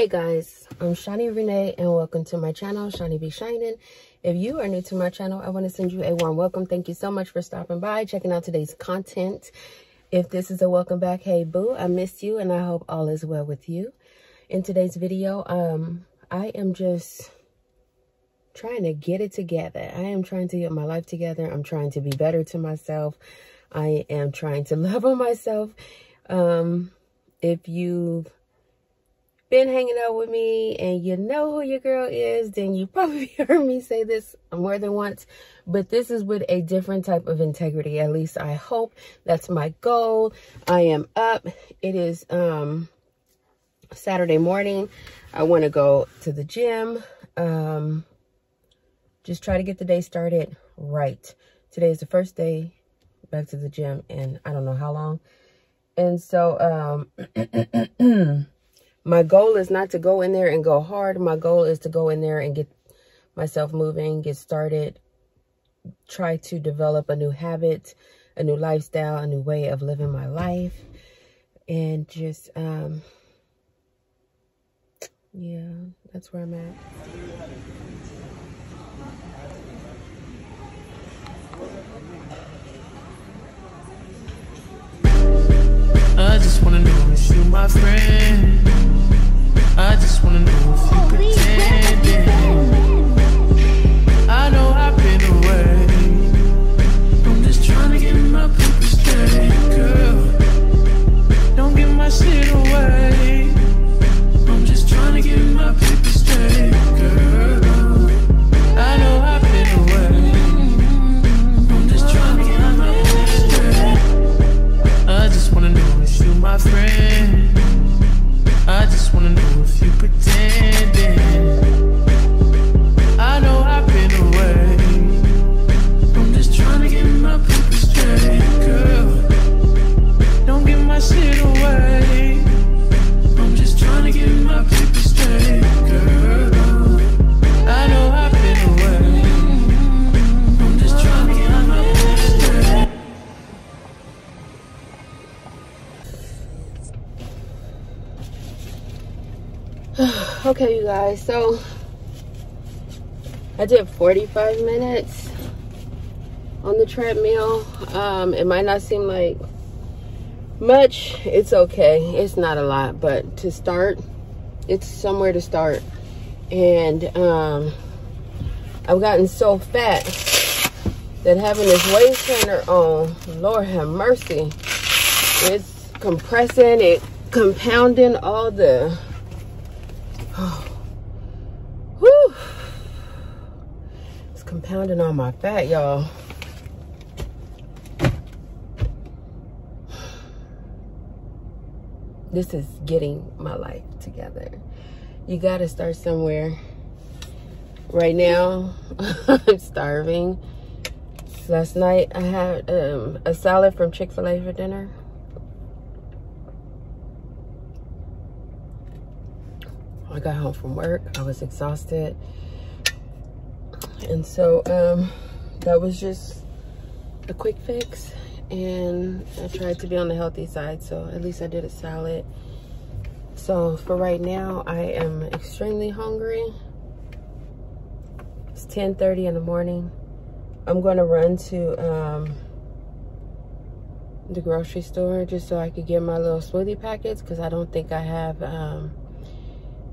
Hey guys, I'm Shaunie Renee and welcome to my channel, Shaunie Be Shining. If you are new to my channel, I want to send you a warm welcome. Thank you so much for stopping by, checking out today's content. If this is a welcome back, hey boo, I missed you and I hope all is well with you. In today's video, um, I am just trying to get it together. I am trying to get my life together. I'm trying to be better to myself. I am trying to love on myself. Um, if you've been hanging out with me and you know who your girl is, then you probably heard me say this more than once. But this is with a different type of integrity. At least I hope that's my goal. I am up. It is um Saturday morning. I want to go to the gym. Um just try to get the day started right. Today is the first day back to the gym and I don't know how long. And so um my goal is not to go in there and go hard. My goal is to go in there and get myself moving, get started, try to develop a new habit, a new lifestyle, a new way of living my life. And just, um, yeah, that's where I'm at. I just wanna know if you my friend. I just wanna know if you pretending. I know I've been away. I'm just trying to get my paper straight, girl. Don't give my shit away. I'm just trying to get my paper straight, girl. I know I've been away. My paper I just wanna know if you pretending. Guys, so I did 45 minutes on the treadmill. Um, it might not seem like much. It's okay. It's not a lot, but to start, it's somewhere to start. And um, I've gotten so fat that having this waist trainer on, Lord have mercy, it's compressing, it compounding all the Whew. It's I'm pounding on my fat, y'all. This is getting my life together. You gotta start somewhere. Right now, I'm starving. Last night, I had um, a salad from Chick-fil-A for dinner. I got home from work. I was exhausted. And so um, that was just a quick fix. And I tried to be on the healthy side. So at least I did a salad. So for right now, I am extremely hungry. It's 10.30 in the morning. I'm going to run to um, the grocery store just so I could get my little smoothie packets because I don't think I have um,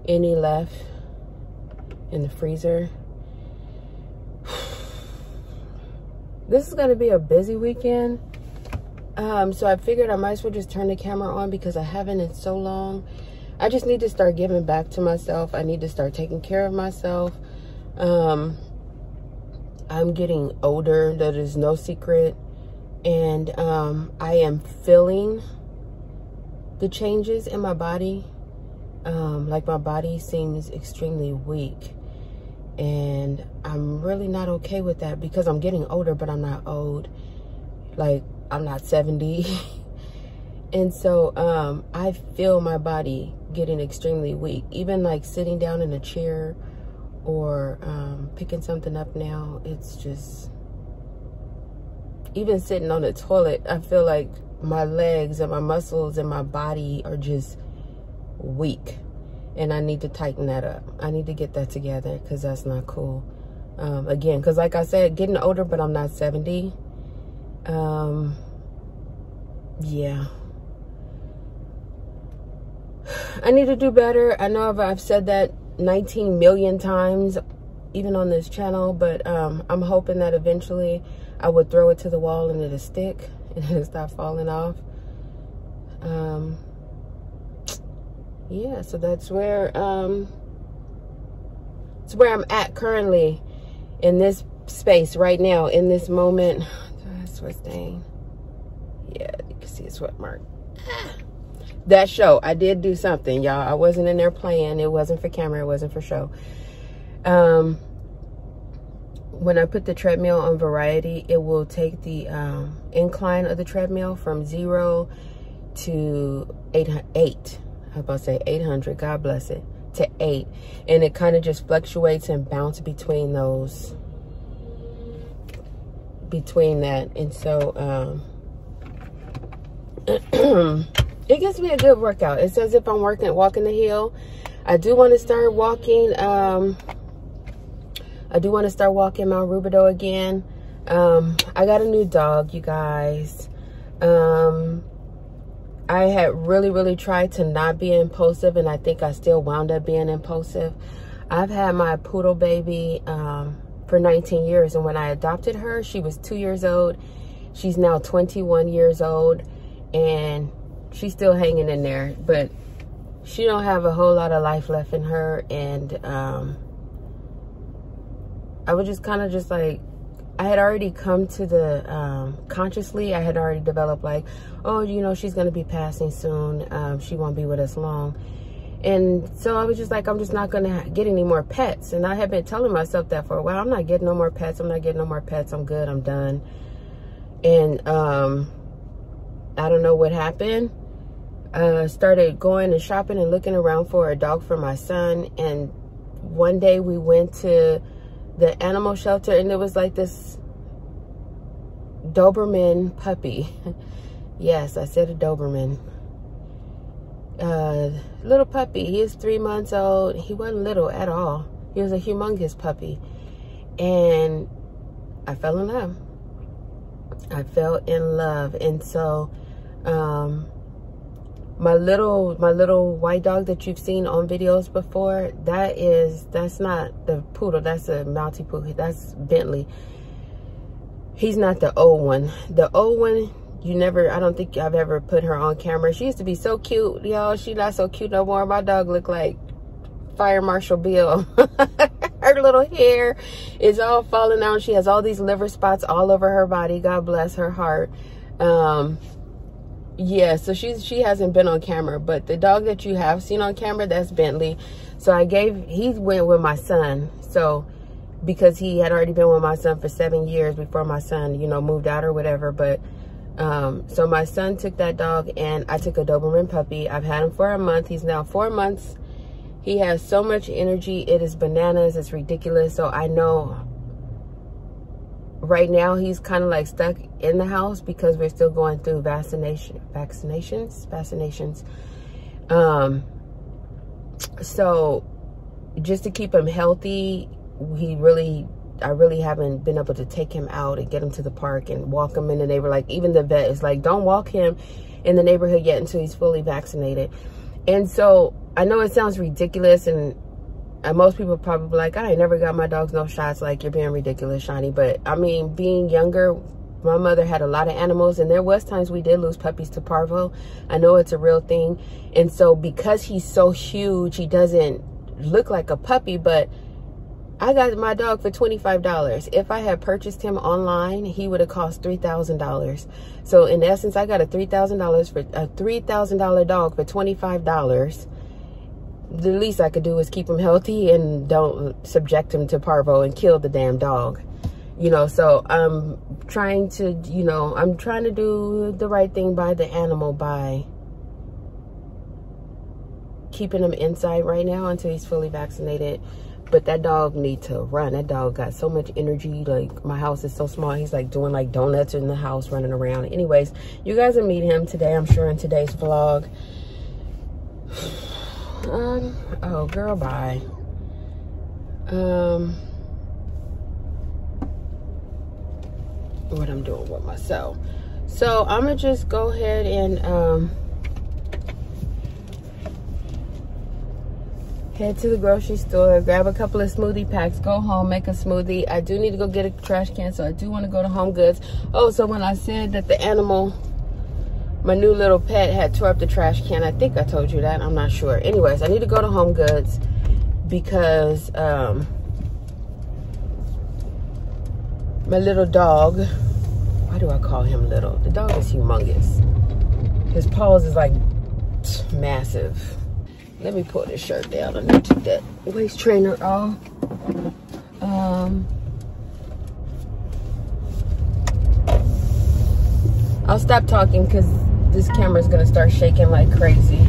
any left in the freezer. This is going to be a busy weekend. Um, so I figured I might as well just turn the camera on because I haven't in so long. I just need to start giving back to myself. I need to start taking care of myself. Um, I'm getting older. That is no secret. And um, I am feeling the changes in my body. Um, like my body seems extremely weak. And I'm really not okay with that because I'm getting older, but I'm not old. Like, I'm not 70. and so um, I feel my body getting extremely weak. Even like sitting down in a chair or um, picking something up now, it's just, even sitting on the toilet, I feel like my legs and my muscles and my body are just weak and I need to tighten that up. I need to get that together because that's not cool. Um, again, because like I said, getting older, but I'm not 70. Um, yeah. I need to do better. I know I've, said that 19 million times, even on this channel, but um, I'm hoping that eventually I would throw it to the wall and it'll stick and it'll stop falling off. Um, yeah, so that's where um it's where I'm at currently in this space right now, in this moment. That's what's dang. Yeah, you can see a sweat mark. That show, I did do something, y'all. I wasn't in there playing. It wasn't for camera, it wasn't for show. Um when I put the treadmill on variety, it will take the um, incline of the treadmill from zero to eight, eight I about say 800, God bless it, to 8. And it kind of just fluctuates and bounce between those, between that. And so, um, it gives me a good workout. It's as if I'm working, walking the hill. I do want to start walking, um, I do want to start walking Mount Rubidoux again. Um, I got a new dog, you guys. Um, I had really, really tried to not be impulsive, and I think I still wound up being impulsive. I've had my poodle baby um, for 19 years, and when I adopted her, she was two years old. She's now 21 years old, and she's still hanging in there, but she don't have a whole lot of life left in her, and um, I was just kind of just like, I had already come to the, um, consciously, I had already developed like, oh, you know, she's going to be passing soon. Um, she won't be with us long. And so I was just like, I'm just not going to get any more pets. And I had been telling myself that for a while. I'm not getting no more pets. I'm not getting no more pets. I'm good. I'm done. And um, I don't know what happened. Uh, started going and shopping and looking around for a dog for my son. And one day we went to the animal shelter and it was like this Doberman puppy. yes, I said a Doberman. Uh, little puppy. He is three months old. He wasn't little at all. He was a humongous puppy. And I fell in love. I fell in love. And so, um, my little my little white dog that you've seen on videos before that is that's not the poodle that's a Maltipoo that's bentley. He's not the old one. The old one you never i don't think i've ever put her on camera. She used to be so cute y'all. She not so cute no more. My dog look like fire marshal bill. Her her little hair is all falling out. She has all these liver spots all over her body. God bless her heart. Um, yeah, so she's she hasn't been on camera, but the dog that you have seen on camera, that's Bentley. So I gave he went with my son. So because he had already been with my son for seven years before my son, you know, moved out or whatever. But um, so my son took that dog and I took a Doberman puppy. I've had him for a month. He's now four months. He has so much energy. It is bananas. It's ridiculous. So I know right now he's kind of like stuck in the house because we're still going through vaccination, vaccinations, vaccinations. Um, so just to keep him healthy, he really I really haven't been able to take him out and get him to the park and walk him in the neighborhood. Like even the vet is like, don't walk him in the neighborhood yet until he's fully vaccinated. And so I know it sounds ridiculous and, and most people probably like, I ain't never got my dogs no shots. Like you're being ridiculous, Shaunie. But I mean, being younger, my mother had a lot of animals and there was times we did lose puppies to parvo. I know it's a real thing. And so because he's so huge, he doesn't look like a puppy, but I got my dog for $25. If I had purchased him online, he would have cost $3,000. So in essence, I got a $3,000 for a $3,000 dog for $25. The least I could do is keep him healthy and don't subject him to parvo and kill the damn dog. You know, so I'm trying to, you know, I'm trying to do the right thing by the animal by keeping him inside right now until he's fully vaccinated. But that dog need to run. That dog got so much energy. Like my house is so small. He's like doing like donuts in the house running around. Anyways you guys will meet him today i'm sure in today's vlog um oh girl bye um what i'm doing with myself so i'm gonna just go ahead and um head to the grocery store, grab a couple of smoothie packs, go home, make a smoothie. I do need to go get a trash can, so I do want to go to Home Goods. Oh, so when I said that the animal, my new little pet had tore up the trash can, I think I told you that. I'm not sure. Anyways, I need to go to Home Goods because um, my little dog, why do I call him little? The dog is humongous. His paws is like massive let me pull this shirt down. I need to take that waist trainer off. Um, I'll stop talking because this camera is to start shaking like crazy.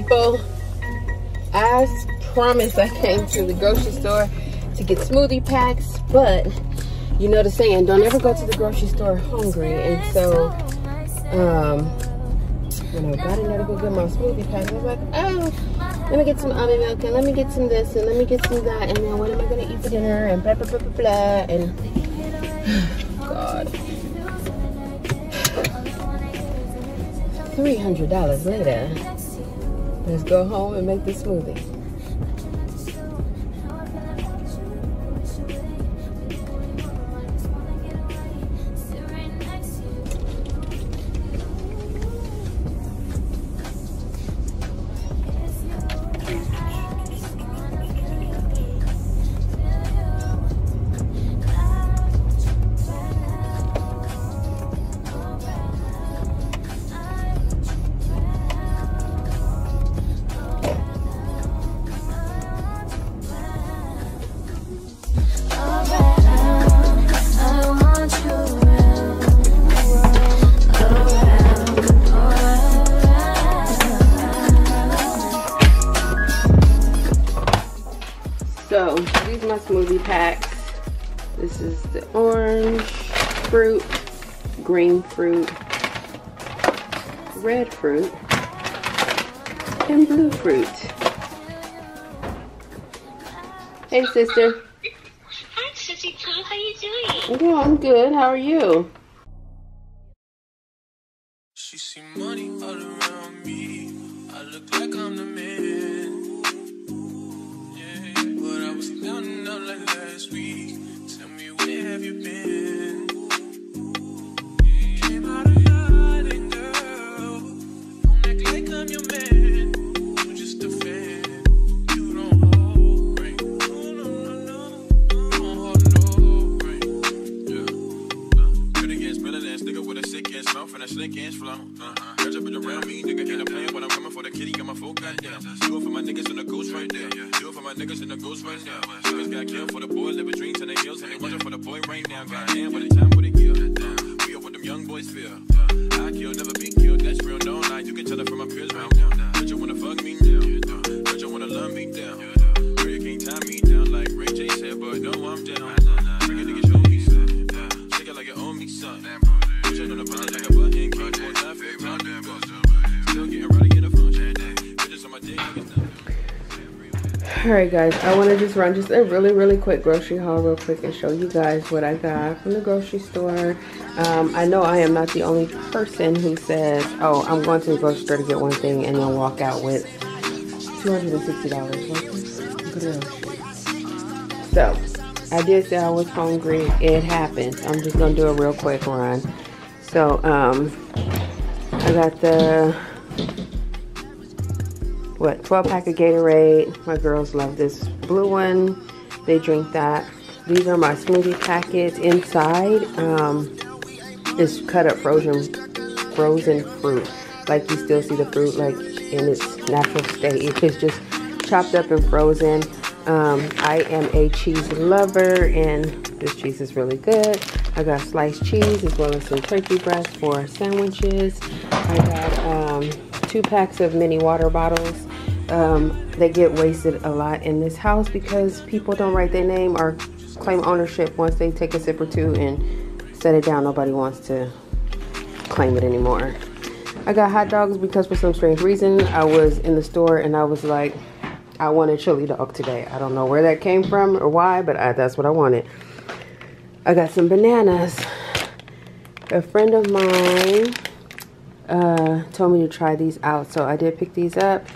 People. As promised, I came to the grocery store to get smoothie packs, but you know the saying, don't ever go to the grocery store hungry. And so, um, when I got in there to go get my smoothie packs, I was like, oh, let me get some almond milk and let me get some this and let me get some that. And then what am I going to eat for dinner? And blah, blah, blah, blah, blah. And, God. $300 later, Let's go home and make the smoothie. Red fruit, and blue fruit. Hey sister. Hi, Sissy Pooh. How you doing? Yeah, I'm good. How are you? Alright guys, I want to just run just a really, really quick grocery haul real quick and show you guys what I got from the grocery store. Um, I know I am not the only person who says, oh, I'm going to the grocery store to get one thing and then walk out with $260. What the- So, I did say I was hungry. It happens. I'm just going to do a real quick run. So, um, I got the what 12 pack of Gatorade. My girls love this blue one. They drink that. These are my smoothie packets. Inside um, is cut up frozen frozen fruit. Like you still see the fruit like in its natural state. It's just chopped up and frozen. Um, I am a cheese lover and this cheese is really good. I got sliced cheese as well as some turkey breast for sandwiches. I got um, two packs of mini water bottles. Um, they get wasted a lot in this house because people don't write their name or claim ownership once they take a sip or two and set it down. Nobody wants to claim it anymore. I got hot dogs because for some strange reason I was in the store and I was like, I want a chili dog today. I don't know where that came from or why, but I, that's what I wanted. I got some bananas. A friend of mine uh, told me to try these out, so I did pick these up.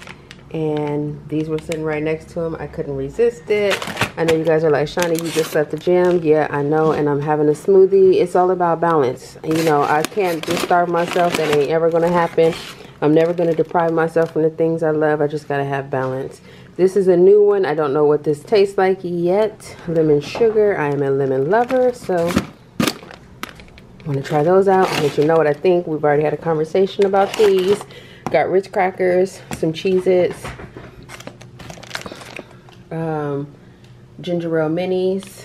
And these were sitting right next to him. I couldn't resist it. I know you guys are like, Shaunie, you just left the gym. Yeah, I know. And I'm having a smoothie. It's all about balance. You know, I can't just starve myself. That ain't ever going to happen. I'm never going to deprive myself from the things I love. I just got to have balance. This is a new one. I don't know what this tastes like yet. Lemon sugar. I am a lemon lover. So, I want to try those out. I'll let you know what I think. We've already had a conversation about these. Got Ritz crackers, some Cheez-Its, um, ginger ale minis.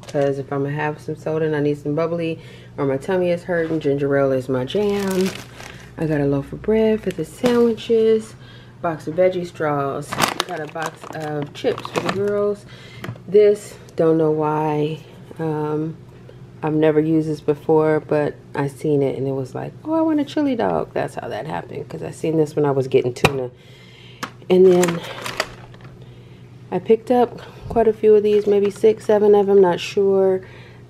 Because if I'm going to have some soda and I need some bubbly or my tummy is hurting, ginger ale is my jam. I got a loaf of bread for the sandwiches. Box of veggie straws. Got a box of chips for the girls. This, don't know why. Um, I've never used this before, but I seen it and it was like, oh, I want a chili dog. That's how that happened because I seen this when I was getting tuna. And then I picked up quite a few of these, maybe six, seven of them, not sure.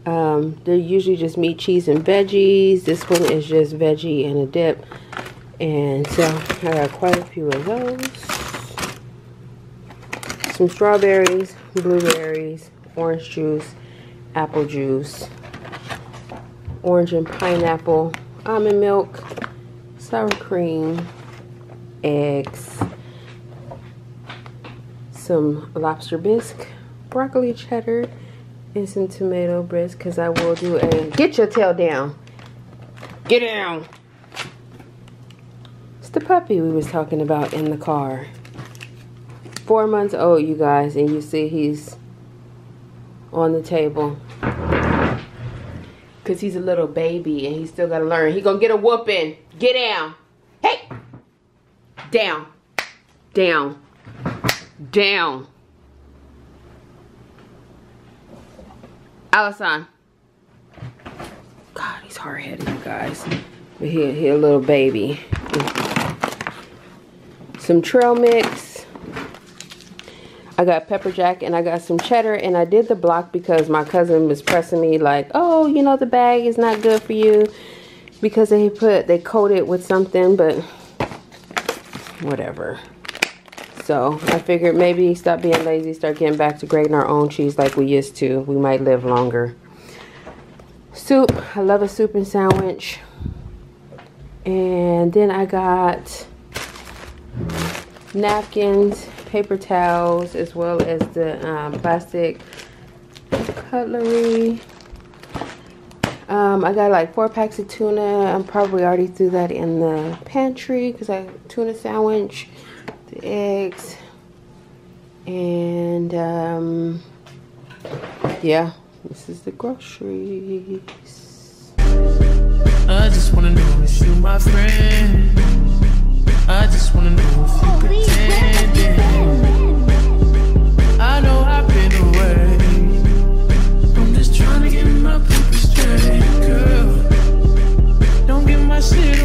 Um, they're usually just meat, cheese, and veggies. This one is just veggie and a dip. And so I got quite a few of those. Some strawberries, blueberries, orange juice, apple juice, orange and pineapple, almond milk, sour cream, eggs, some lobster bisque, broccoli cheddar, and some tomato bisque because I will do a... Get your tail down. Get down. It's the puppy we was talking about in the car. Four months old, you guys, and you see he's on the table. Because he's a little baby and he's still got to learn. He to get a whooping. Get down. Hey. Down. Down. Down. Allison. God, he's hard-headed, you guys. But he, he a little baby. Some trail mix. I got pepper jack and I got some cheddar and I did the block because my cousin was pressing me like, oh, you know, the bag is not good for you because they put, they coat it with something, but whatever. So I figured maybe stop being lazy, start getting back to grating our own cheese like we used to. We might live longer. Soup. I love a soup and sandwich. And then I got napkins, paper towels, as well as the um, plastic cutlery. Um, I got like four packs of tuna. I'm probably already threw that in the pantry because I tuna sandwich, the eggs, and um, yeah, this is the groceries. I just wanna know if you my friend. I just wanna know if you pretending. I know I've been away. I'm just trying to get my paper straight, girl. Don't give my shit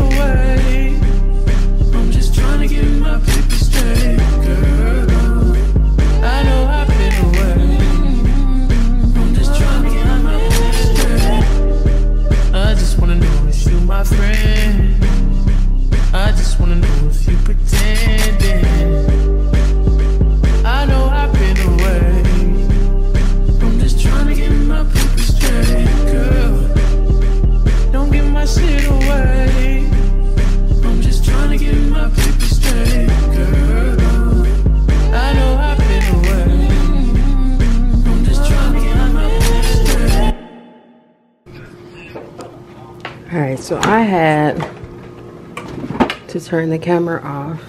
so I had to turn the camera off.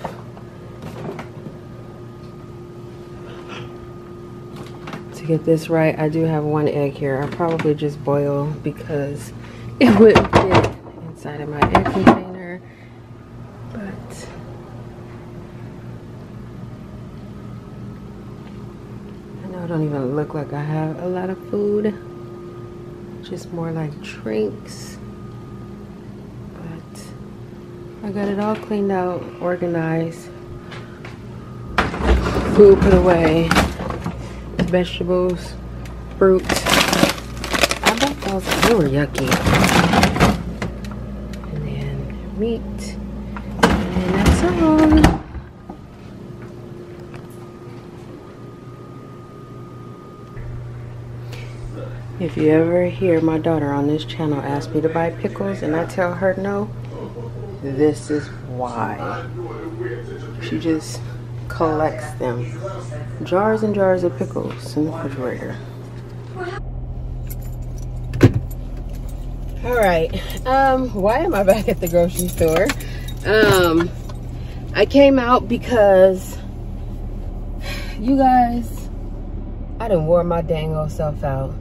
To get this right, I do have one egg here. I'll probably just boil because it wouldn't fit inside of my egg container. But I know it don't even look like I have a lot of food. Just more like drinks. But I got it all cleaned out, organized. Food put away. Vegetables, fruit. I bought those, they were yucky. And then meat. And that's all. If you ever hear my daughter on this channel ask me to buy pickles and I tell her no, this is why. She just collects them. Jars and jars of pickles in the refrigerator. All right. Um, why am I back at the grocery store? Um, I came out because you guys, I didn't wore my dang old self out.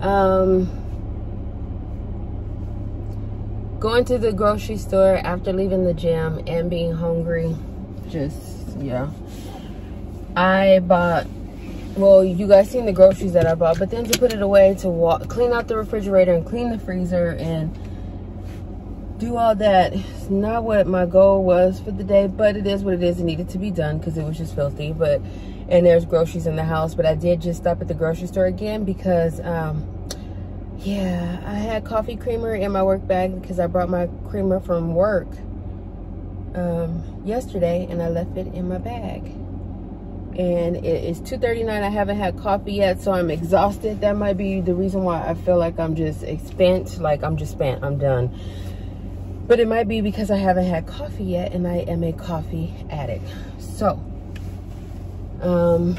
Um, going to the grocery store after leaving the gym and being hungry, just, yeah. I bought, well, you guys seen the groceries that I bought, but then to put it away to walk, clean out the refrigerator and clean the freezer and do all that is not what my goal was for the day, but it is what it is. It needed to be done because it was just filthy, but, and there's groceries in the house, but I did just stop at the grocery store again because, um, yeah, I had coffee creamer in my work bag because I brought my creamer from work um, yesterday and I left it in my bag. And it is 2.39. I haven't had coffee yet, so I'm exhausted. That might be the reason why I feel like I'm just spent. Like I'm just spent. I'm done. But it might be because I haven't had coffee yet and I am a coffee addict. So, um,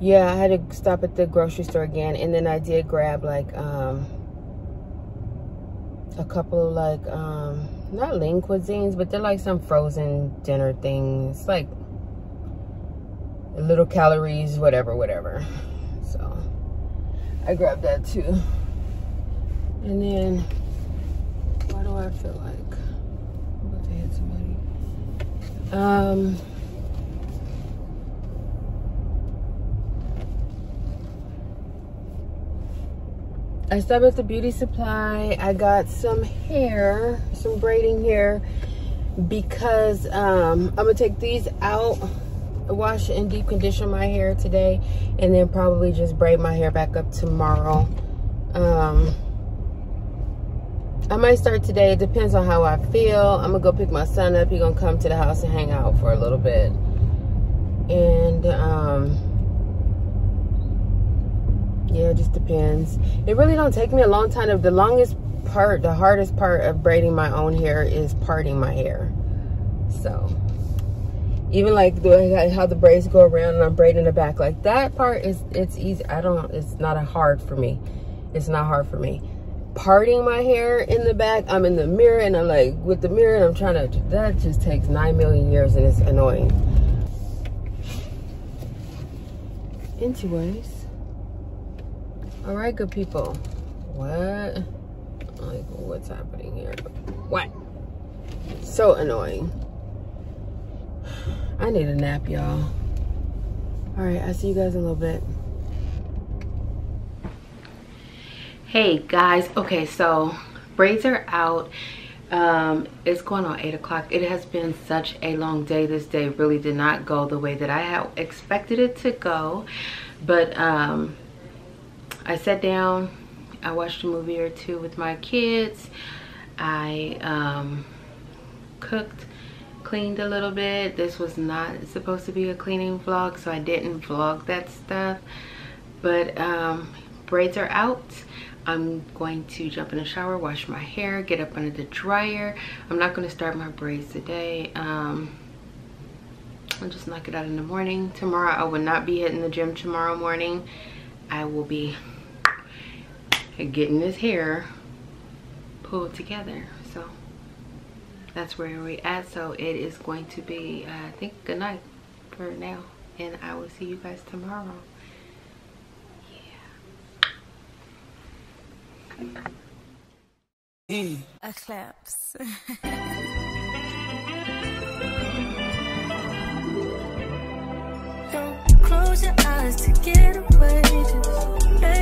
yeah, I had to stop at the grocery store again. And then I did grab like, um, a couple of like, um, not lean cuisines, but they're like some frozen dinner things. Like little calories, whatever, whatever. So I grabbed that too. And then, why do I feel like I'm about to hit somebody? Um, I stopped at the beauty supply. I got some hair, some braiding hair because um, I'm gonna take these out, wash and deep condition my hair today, and then probably just braid my hair back up tomorrow. Um, I might start today. It depends on how I feel. I'm gonna go pick my son up. He's gonna come to the house and hang out for a little bit. And um, yeah, it just depends. It really don't take me a long time. Of the longest part, the hardest part of braiding my own hair is parting my hair. So even like the how the braids go around and I'm braiding the back, like that part is it's easy. I don't. It's not hard for me. It's not hard for me. Parting my hair in the back, I'm in the mirror and I'm like with the mirror and I'm trying to. That just takes nine million years and it's annoying. Anyways. All right, good people. What? Like, what's happening here? What? So annoying. I need a nap, y'all. All right, I'll see you guys in a little bit. Hey, guys. Okay, so braids are out. Um, it's going on 8 o'clock. It has been such a long day. This day really did not go the way that I had expected it to go. But, um, I sat down, I watched a movie or two with my kids. I um, cooked, cleaned a little bit. This was not supposed to be a cleaning vlog, so I didn't vlog that stuff. But um, braids are out. I'm going to jump in the shower, wash my hair, get up under the dryer. I'm not going to start my braids today. Um, I'll just knock it out in the morning. Tomorrow, I will not be hitting the gym tomorrow morning. I will be getting his hair pulled together. So that's where we at. So it is going to be uh, i think good night for now. And i will see you guys tomorrow. Yeah. Eclipse. Don't close your eyes to get away. Just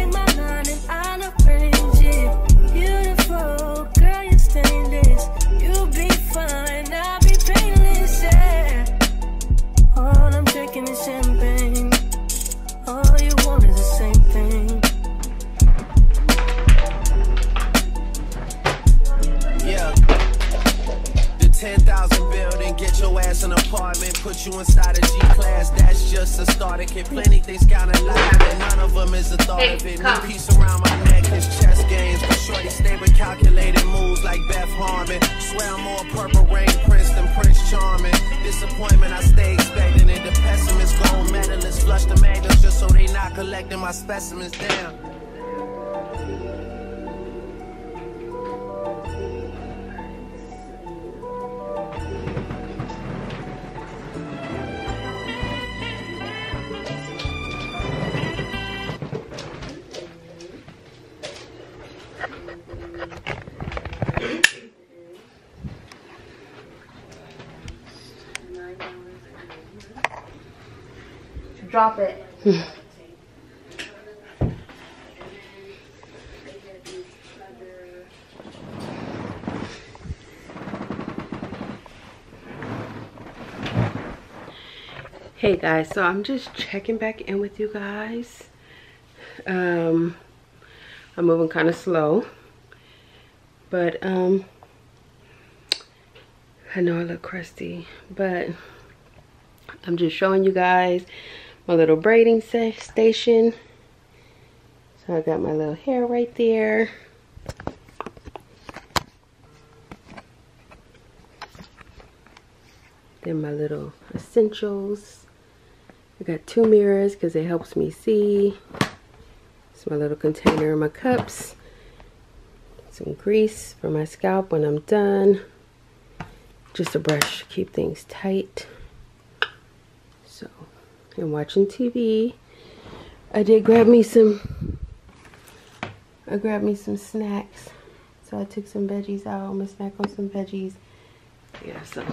your ass an apartment, put you inside a G class. That's just a starter kit. Plenty things kinda live, and none of them is a thought Hey, of it. New piece around my neck is chess games. But shorty stay with calculated moves like Beth Harmon. Swear I'm more purple rain prince than Prince Charming. Disappointment, I stay expecting it. The pessimist, gold medalists, flush the magnets just so they not collecting my specimens down. It. Hey guys. So i'm just checking back in with you guys. Um i'm moving kind of slow. But um I know I look crusty, but I'm just showing you guys my little braiding station. So I got my little hair right there. Then my little essentials. I got two mirrors because it helps me see. It's my little container of my cups. Some grease for my scalp when I'm done. Just a brush to keep things tight. And watching TV. I did grab me some, I grabbed me some snacks. So I took some veggies out. I'm gonna snack on some veggies. Yeah, so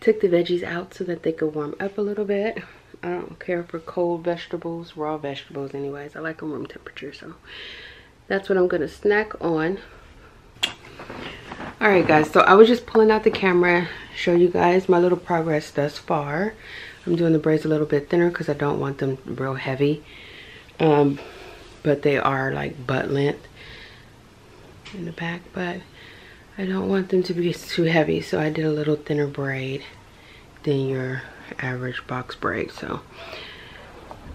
took the veggies out so that they could warm up a little bit. I don't care for cold vegetables, raw vegetables anyways. I like them room temperature, so that's what I'm gonna snack on. All right, guys, so I was just pulling out the camera, show you guys my little progress thus far. I'm doing the braids a little bit thinner because I don't want them real heavy. Um, but they are like butt length in the back, but I don't want them to be too heavy, so I did a little thinner braid than your average box braid. So,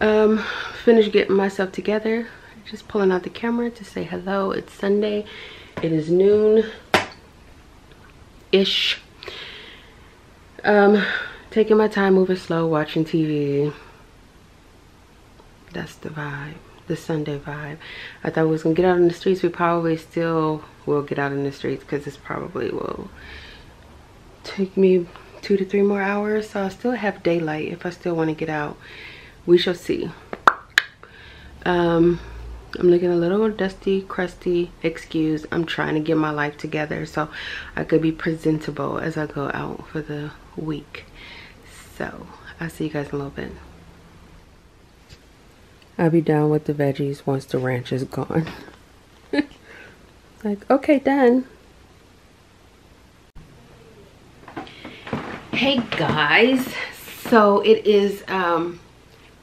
um, finished getting myself together. Just pulling out the camera to say hello. It's Sunday. It is noon ish. Um, taking my time, moving slow, watching TV. That's the vibe, the Sunday vibe. I thought we was gonna get out in the streets. We probably still will get out in the streets because this probably will take me two to three more hours. So I still have daylight if I still want to get out. We shall see. Um, I'm looking a little dusty, crusty, excuse. I'm trying to get my life together so I could be presentable as I go out for the week. So, I'll see you guys in a little bit. I'll be done with the veggies once the ranch is gone. like, okay, done. Hey guys, so it is um,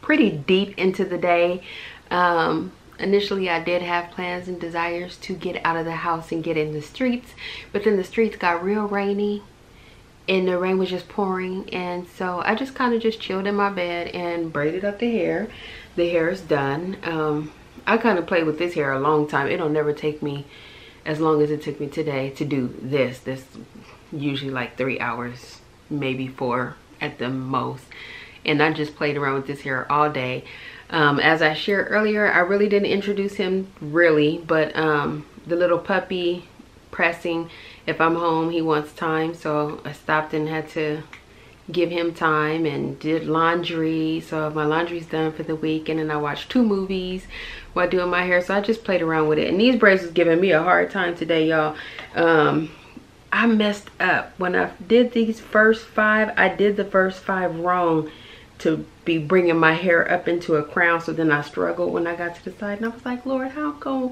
pretty deep into the day. Um, initially I did have plans and desires to get out of the house and get in the streets but then the streets got real rainy and the rain was just pouring and so I just kind of just chilled in my bed and braided up the hair. The hair is done. Um, I kind of played with this hair a long time. It'll never take me as long as it took me today to do this. This usually like three hours maybe four at the most. And I just played around with this hair all day. Um, as I shared earlier, I really didn't introduce him really, but um, the little puppy pressing, if I'm home, he wants time. So I stopped and had to give him time and did laundry. So my laundry's done for the week. And then I watched two movies while doing my hair. So I just played around with it. And these braids was giving me a hard time today, y'all. Um, I messed up. When I did these first five, I did the first five wrong to be bringing my hair up into a crown. So then I struggled when I got to the side and I was like, Lord, how I'm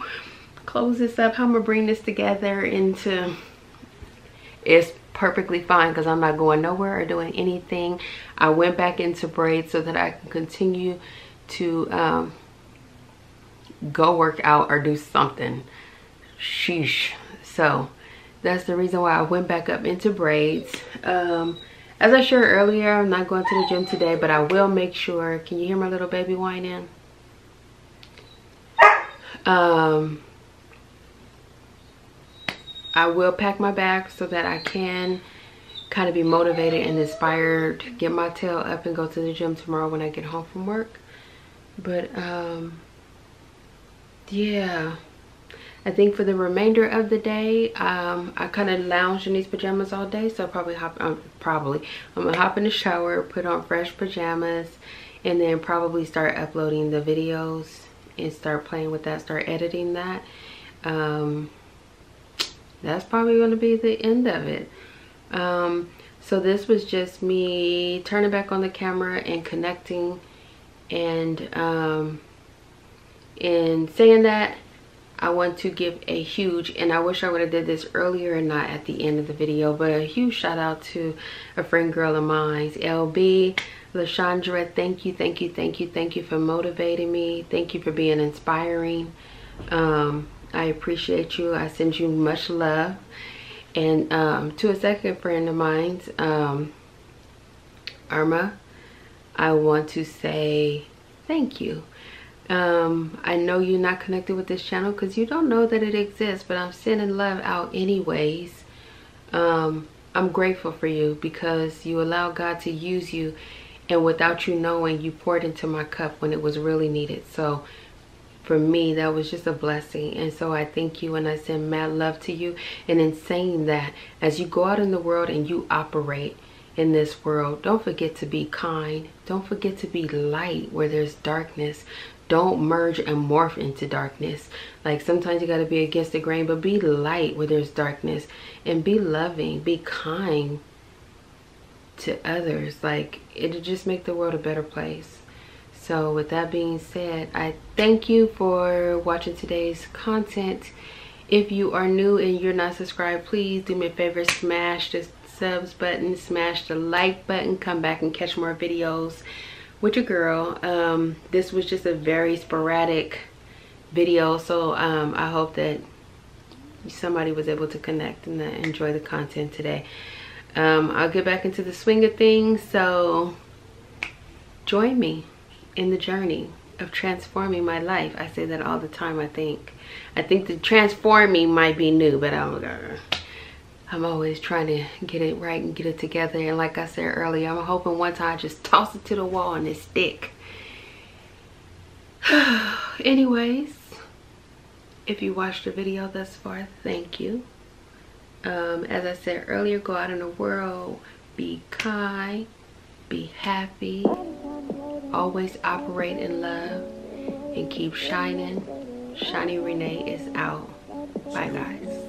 close this up? How I'm gonna bring this together into, it's perfectly fine because I'm not going nowhere or doing anything. I went back into braids so that I can continue to um, go work out or do something. Sheesh. So that's the reason why I went back up into braids. Um, as I shared earlier, I'm not going to the gym today, but I will make sure. Can you hear my little baby whining? Um, I will pack my bag so that I can kind of be motivated and inspired get my tail up and go to the gym tomorrow when I get home from work. But, um, yeah. I think for the remainder of the day, um, I kind of lounged in these pajamas all day. So probably hop, um, probably, I'm gonna hop in the shower, put on fresh pajamas, and then probably start uploading the videos and start playing with that, start editing that. Um, that's probably gonna be the end of it. Um, so this was just me turning back on the camera and connecting and um, in saying that I want to give a huge, and I wish I would have did this earlier and not at the end of the video, but a huge shout out to a friend girl of mine, LB, Lashandra. Thank you, thank you, thank you, thank you for motivating me. Thank you for being inspiring. Um, I appreciate you. I send you much love. And um, to a second friend of mine, um, Irma, I want to say thank you. Um, I know you're not connected with this channel because you don't know that it exists, but I'm sending love out anyways. Um, I'm grateful for you because you allow God to use you and without you knowing, you poured into my cup when it was really needed. So for me, that was just a blessing. And so I thank you and I send mad love to you. And in saying that, as you go out in the world and you operate, in this world. Don't forget to be kind. Don't forget to be light where there's darkness. Don't merge and morph into darkness. Like sometimes you got to be against the grain, but be light where there's darkness and be loving, be kind to others. Like it'll just make the world a better place. So with that being said, I thank you for watching today's content. If you are new and you're not subscribed, please do me a favor, smash the subs button, smash the like button, come back and catch more videos with your girl. Um, this was just a very sporadic video, so um, I hope that somebody was able to connect and enjoy the content today. Um, I'll get back into the swing of things, so join me in the journey of transforming my life. I say that all the time, I think. I think the transforming might be new, but I'm gonna I'm always trying to get it right and get it together. And like I said earlier, I'm hoping one time I just toss it to the wall and it stick. Anyways, if you watched the video thus far, thank you. Um, as I said earlier, go out in the world, be kind, be happy, Always operate in love and keep shining. Shaunie Renee is out. Bye, guys.